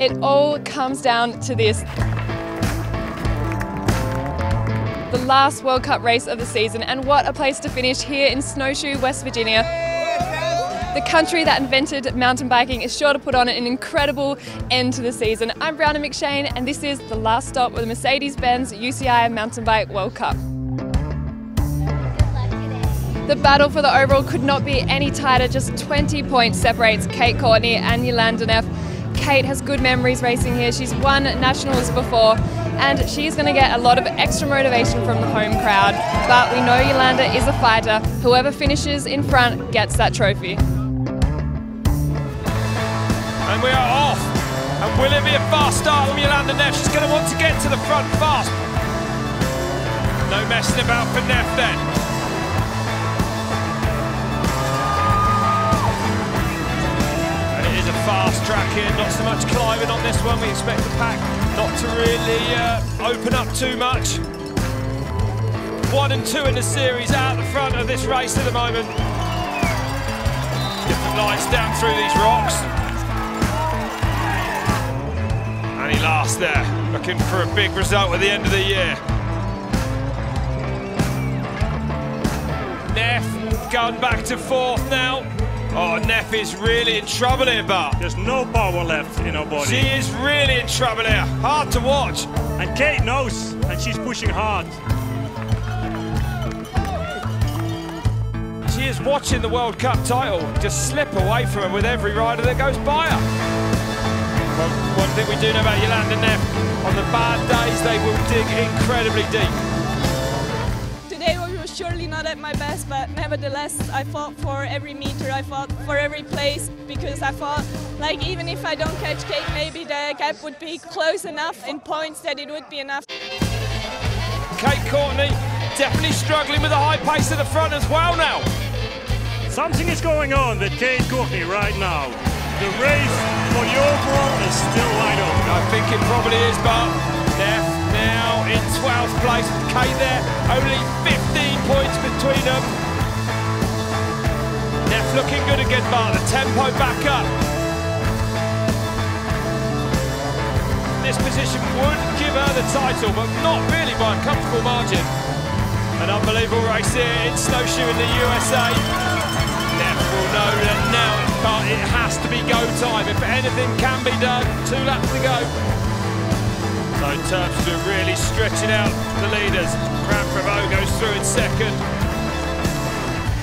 It all comes down to this. The last World Cup race of the season, and what a place to finish here in Snowshoe, West Virginia. The country that invented mountain biking is sure to put on an incredible end to the season. I'm Brianna McShane, and this is the last stop of the Mercedes Benz UCI Mountain Bike World Cup. The battle for the overall could not be any tighter, just 20 points separates Kate Courtney and Jolanda Neff. Kate has good memories racing here. She's won nationals before, and she's going to get a lot of extra motivation from the home crowd. But we know Jolanda is a fighter. Whoever finishes in front gets that trophy. And we are off. And will it be a fast start from Jolanda Neff? She's going to want to get to the front fast. No messing about for Neff then. Fast track here, not so much climbing on this one. We expect the pack not to really uh, open up too much. One and two in the series out the front of this race at the moment. Different lines down through these rocks. Annie Last there, looking for a big result at the end of the year. Neff going back to fourth now. Oh, Neff is really in trouble here, Bart. There's no power left in her body. She is really in trouble here. Hard to watch. And Kate knows, and she's pushing hard. She is watching the World Cup title just slip away from her with every rider that goes by her. Well, one thing we do know about Jolanda Neff, on the bad days they will dig incredibly deep. Today was surely not at my best, but nevertheless, I fought for every meter, I fought for every place because I thought, like, even if I don't catch Kate, maybe the gap would be close enough in points that it would be enough. Kate Courtney definitely struggling with the high pace at the front as well now. Something is going on with Kate Courtney right now. The race for the overall is still wide open. I think it probably is, but Neff now in 12th place Kate there, only 15 points between them. Neff looking good again, Bart, the tempo back up. This position would give her the title, but not really by a comfortable margin. An unbelievable race here in Snowshoe in the USA. Neff will know that now but it has to be go time. If anything can be done, two laps to go. So Terpstra really stretching out the leaders. Ferrand-Prevot goes through in second.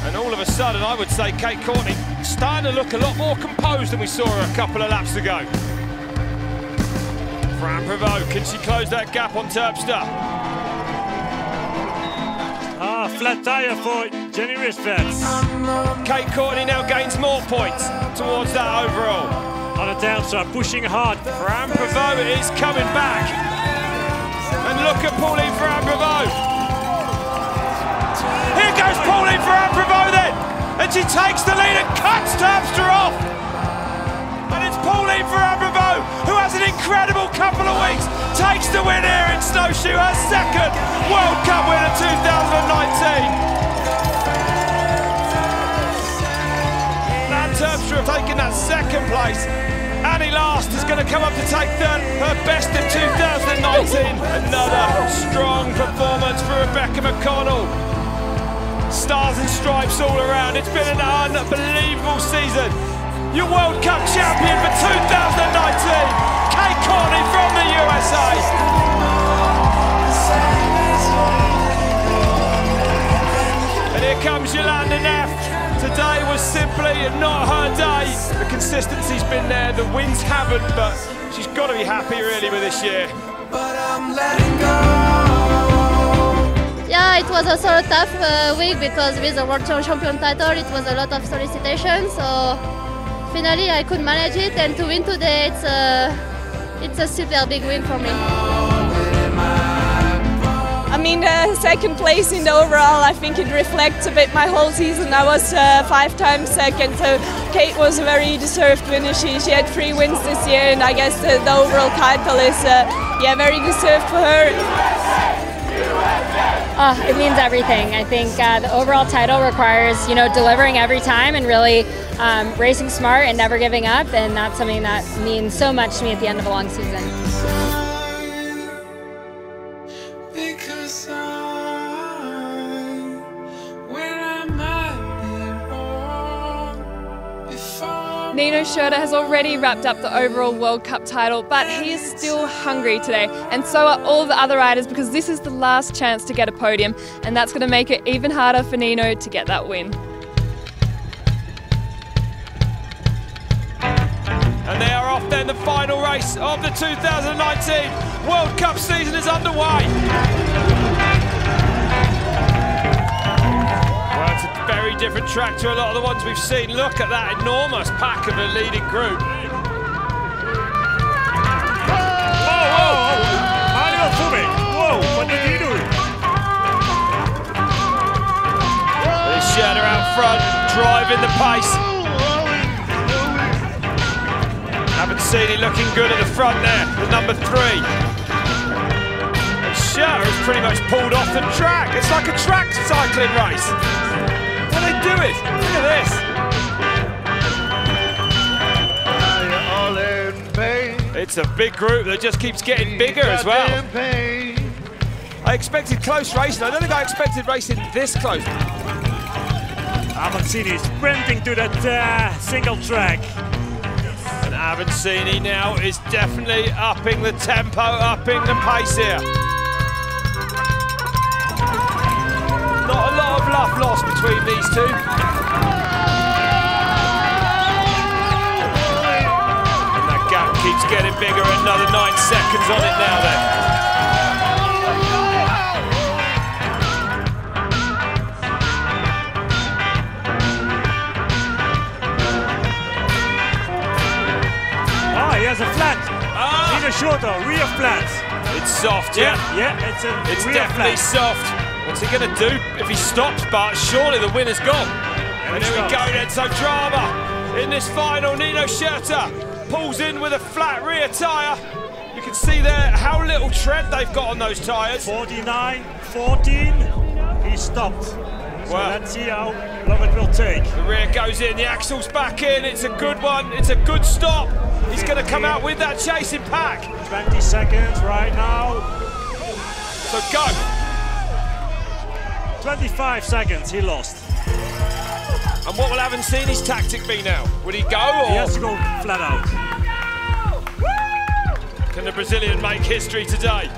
And all of a sudden, I would say Kate Courtney starting to look a lot more composed than we saw her a couple of laps ago. Ferrand-Prevot, can she close that gap on Terpstra? Ah, flat tyre for Jenny Rissveds. Kate Courtney now gains more points towards that overall. The downside, pushing hard. Ferrand-Prevot is coming back. And look at Pauline Ferrand-Prevot. Here goes Pauline Ferrand-Prevot then. And she takes the lead and cuts Terpstra off. And it's Pauline Ferrand-Prevot who has an incredible couple of weeks. Takes the win here in Snowshoe, her second World Cup win winner 2019. Terpstra have taken that second place. Annie Last is going to come up to take third, her best of 2019. Another strong performance for Rebecca McConnell. Stars and stripes all around. It's been an unbelievable season. Your World Cup champion for 2019, Kate Courtney from the USA. And here comes Jolanda Neff. Today was simply not her day. The consistency's been there, the wins haven't, but she's got to be happy really with this year. But I'm letting goo. Yeah, it was a sort of tough uh, week because with the World Champion title, it was a lot of solicitation. So finally, I could manage it, and to win today, it's a it's a super big win for me. Mean, the second place in the overall, I think it reflects a bit my whole season. I was uh, five times second, so Kate was a very deserved winner. She, she had three wins this year, and I guess the, the overall title is uh, yeah very deserved for her. Oh, it means everything. I think uh, the overall title requires, you know, delivering every time and really um, racing smart and never giving up, and that's something that means so much to me at the end of a long season. Nino Schurter has already wrapped up the overall World Cup title, but he is still hungry today, and so are all the other riders because this is the last chance to get a podium, and that's going to make it even harder for Nino to get that win. And they are off then, the final race of the 2019 World Cup season is underway. Very different track to a lot of the ones we've seen. Look at that enormous pack of a leading group. There's out front, driving the pace. Haven't seen it looking good at the front there, the number three. And Schurter has pretty much pulled off the track. It's like a track cycling race do it? Look at this. It's a big group that just keeps getting bigger as well. I expected close racing. I don't think I expected racing this close. Avancini sprinting to that uh, single track. And Avancini now is definitely upping the tempo, upping the pace here. Not a lot of love lost between these two. And that gap keeps getting bigger. Another nine seconds on it now then. Ah, he has a flat. Ah. Need a shorter, rear flat. It's soft, yeah. Yeah, yeah it's a It's definitely flat. soft. What's he going to do if he stops? But surely the winner's gone. And, here we go then. So drama in this final. Nino Schurter pulls in with a flat rear tyre. You can see there how little tread they've got on those tyres. 49, 14. He stopped. So well, let's see how long it will take. The rear goes in, the axle's back in. It's a good one. It's a good stop. He's going to come out with that chasing pack. 20 seconds right now. So go. 25 seconds he lost. And what will Avancini's tactic be now? Will he go or? He has to go flat out. Can the Brazilian make history today?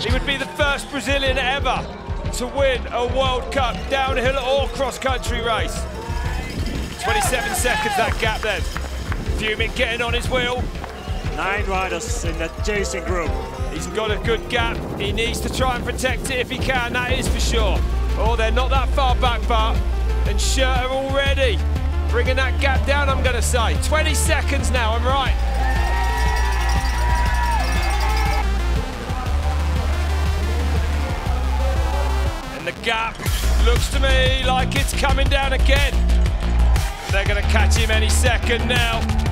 He would be the first Brazilian ever to win a World Cup downhill or cross-country race. 27 seconds that gap then. Fumic getting on his wheel. Nine riders in that chasing group. He's got a good gap. He needs to try and protect it if he can, that is for sure. Oh, they're not that far back, but and Schurter already bringing that gap down, I'm going to say. 20 seconds now, I'm right. And the gap looks to me like it's coming down again. They're going to catch him any second now.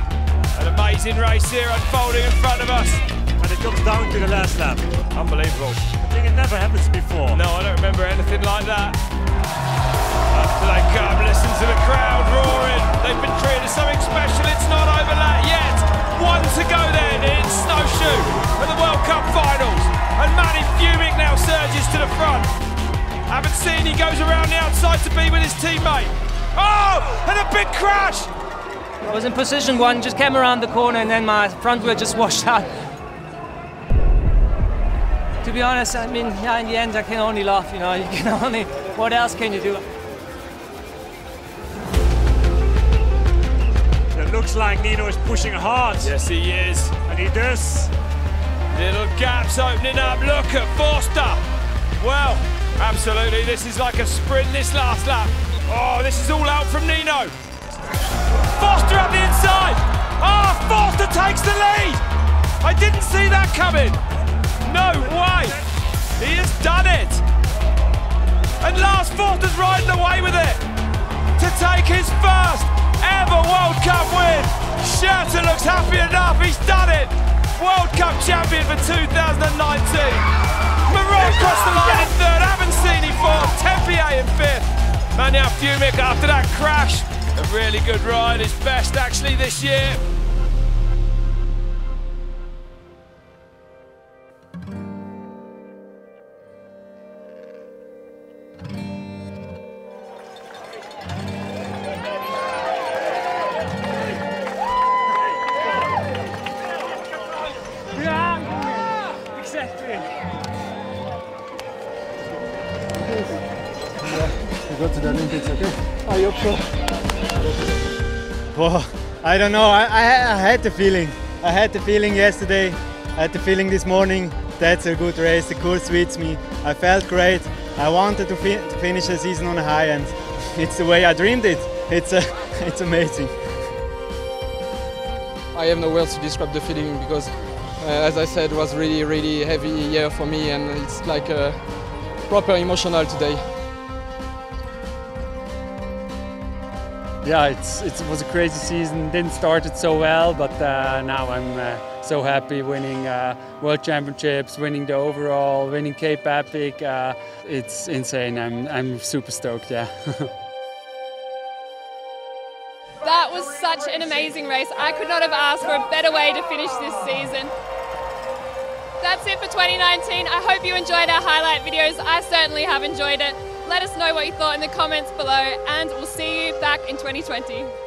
Amazing race here unfolding in front of us and it comes down to the last lap. Unbelievable. I think it never happens before. No, I don't remember anything like that. After they come, listen to the crowd roaring. They've been treated as something special. It's not over yet. One to go then in Snowshoe for the World Cup finals. And Manny Fumic now surges to the front. Haven't seen he goes around the outside to be with his teammate. Oh, and a big crash. I was in position one, just came around the corner, and then my front wheel just washed out to be honest, I mean, yeah, in the end, I can only laugh. You know, you can only. What else can you do? It looks like Nino is pushing hard. Yes, he is. And he does. Little gaps opening up. Look at Forster. Well, absolutely. This is like a sprint this last lap. Oh, this is all out from Nino. Forster up the inside. Ah, oh, Forster takes the lead. I didn't see that coming. No way! He has done it! And Lars Forster's riding away with it to take his first ever World Cup win. Schurter looks happy enough, he's done it! World Cup champion for 2019. Marotte across the line in third. Avancini fourth. Tempier in fifth. Manuel Fumic after that crash. A really good ride. His best actually this year. Exactly. You go to the Olympics, okay? I hope so. Well, I don't know. I, I, I had the feeling. I had the feeling yesterday. I had the feeling this morning. That's a good race. The course suits me. I felt great. I wanted to, fi- to finish the season on a high, and it's the way I dreamed it. It's uh, it's amazing. I have no words to describe the feeling because, uh, as I said, it was really, really heavy year for me, and it's like uh, proper emotional today. Yeah, it's, it was a crazy season. Didn't start it so well, but uh, now I'm uh, so happy winning uh, World Championships, winning the overall, winning Cape Epic. Uh, it's insane. I'm, I'm super stoked. Yeah. That was such an amazing race. I could not have asked for a better way to finish this season. That's it for 2019. I hope you enjoyed our highlight videos. I certainly have enjoyed it. Let us know what you thought in the comments below, and we'll see you back in 2020.